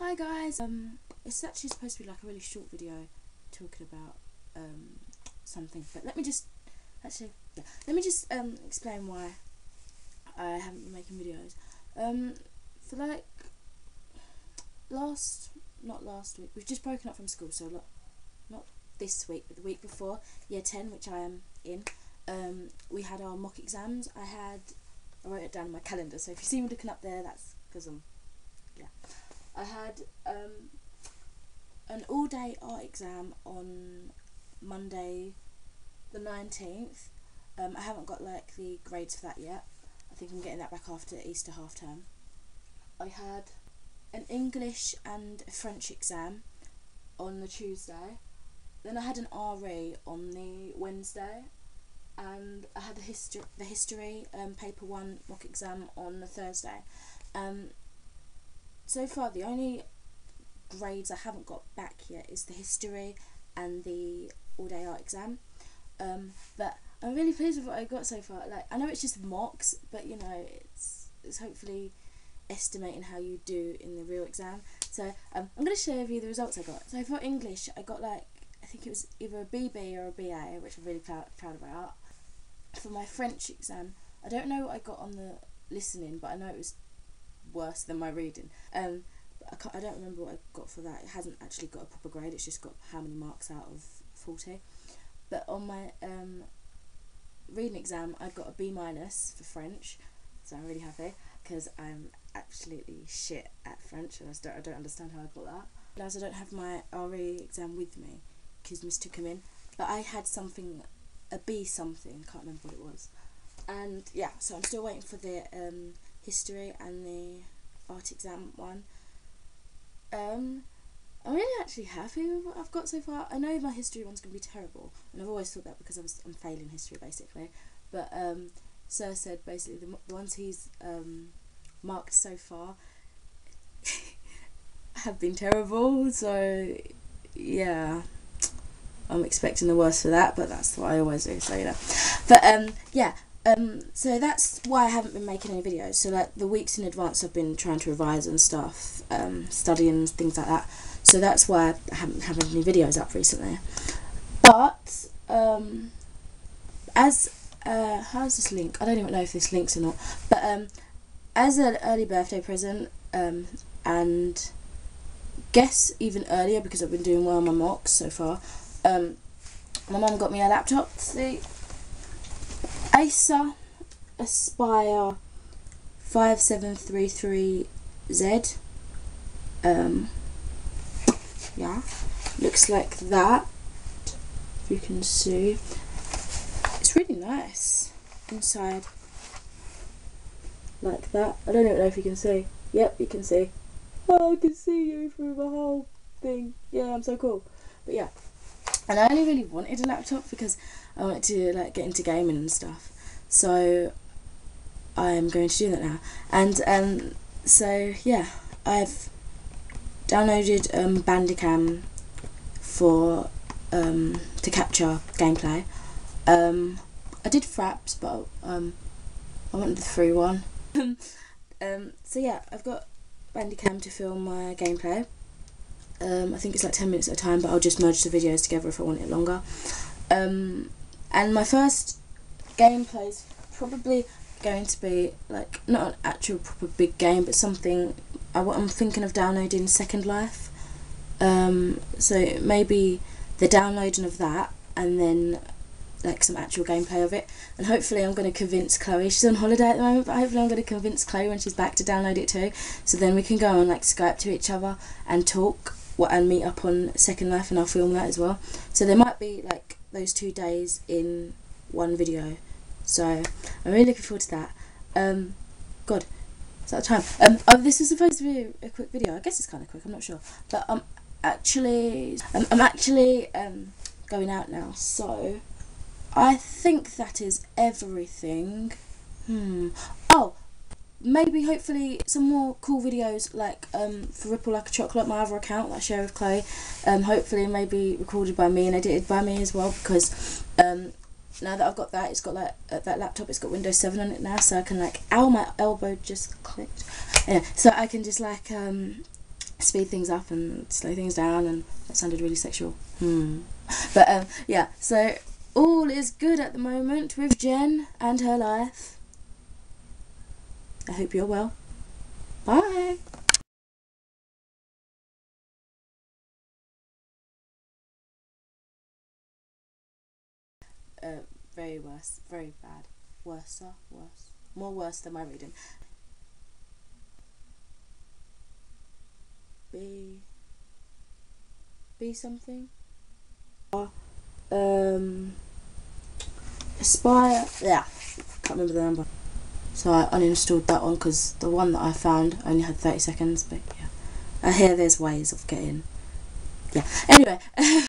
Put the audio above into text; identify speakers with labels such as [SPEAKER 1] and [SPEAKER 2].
[SPEAKER 1] Hi guys, um, it's actually supposed to be like a really short video talking about um, something, but let me just, actually, yeah, let me just um, explain why I haven't been making videos. Um, for like, last, not last week, we've just broken up from school, so not, not this week, but the week before, year 10, which I am in, um, we had our mock exams. I had, I wrote it down in my calendar, so if you see me looking up there, that's because I'm, yeah. I had um, an all day art exam on Monday the 19th. Um, I haven't got like the grades for that yet. I think I'm getting that back after Easter half term. I had an English and French exam on the Tuesday. Then I had an RE on the Wednesday, and I had the history the history um, paper one mock exam on the Thursday. Um, so far the only grades I haven't got back yet is the history and the all day art exam. Um, but I'm really pleased with what I got so far. Like I know it's just mocks, but you know it's it's hopefully estimating how you do in the real exam. So um, I'm going to share with you the results I got. So for English, I got like I think it was either a BB or a BA, which I'm really proud proud about. For my French exam, I don't know what I got on the listening, but I know it was worse than my reading. Um, I, can't, I don't remember what I got for that. It hasn't actually got a proper grade. It's just got how many marks out of forty. But on my um, reading exam, I got a B minus for French, so I'm really happy because I'm absolutely shit at French, and I don't, I don't understand how I got that. As I don't have my RE exam with me, because Miss took him in, but I had something, a B something, can't remember what it was. And yeah, so I'm still waiting for the um, history and the art exam one. Um, I'm really actually happy with what I've got so far. I know my history one's going to be terrible, and I've always thought that because I was I'm failing history basically. But um, Sir said basically the, the ones he's um, marked so far have been terrible. So yeah, I'm expecting the worst for that, but that's what I always do. So you know, but um, yeah. Um, so that's why I haven't been making any videos. So like the weeks in advance, I've been trying to revise and stuff, um, studying things like that. So that's why I haven't had any videos up recently. But um, as uh, how's this link? I don't even know if this links or not. But um, as an early birthday present, um, and guess even earlier because I've been doing well on my mocks so far. Um, my mum got me a laptop. See, Acer Aspire five seven three three Z. Um, yeah, looks like that. If you can see, it's really nice inside. Like that. I don't even know if you can see. Yep, you can see. Oh, I can see you through the whole thing. Yeah, I'm so cool. But yeah, and I only really wanted a laptop because I wanted to like get into gaming and stuff. So I'm going to do that now. And um, so yeah, I've downloaded um, Bandicam for um, to capture gameplay. Um, I did Fraps, but um, I wanted the free one. um, so yeah, I've got Bandicam to film my gameplay. Um, I think it's like 10 minutes at a time, but I'll just merge the videos together if I want it longer. Um, and my first gameplay is probably going to be like not an actual proper big game, but something I, am thinking of downloading Second Life. Um, so maybe the downloading of that, and then like some actual gameplay of it. And hopefully, I'm going to convince Chloe. She's on holiday at the moment, but hopefully, I'm going to convince Chloe when she's back to download it too. So then we can go and like Skype to each other and talk. And meet up on Second Life, and I'll film that as well. So there might be like those two days in one video. So I'm really looking forward to that. Um, God, is that time? Um, oh, this is supposed to be a, quick video. I guess it's kind of quick. I'm not sure, but um, actually, um, I'm actually um going out now. So I think that is everything. Hmm. Oh, maybe hopefully some more cool videos like um for Ripple Like a Chocolate, my other account that I share with Chloe. Um, hopefully maybe recorded by me and edited by me as well because um now that I've got that, it's got like uh, that laptop. It's got Windows Seven on it now, so I can like. Ow, my elbow just clicked. Yeah, so I can just like um speed things up and slow things down, and that sounded really sexual. Hmm. But um, yeah, so all is good at the moment with Gen and her life. I hope you're well. Bye. Uh, very worse, very bad. Worse, worse. More worse than my reading. Be. Be something. Um. Aspire. Yeah, can't remember the number. So I uninstalled that one because the one that I found only had 30 seconds. But yeah, I hear there's ways of getting. Yeah. Anyway.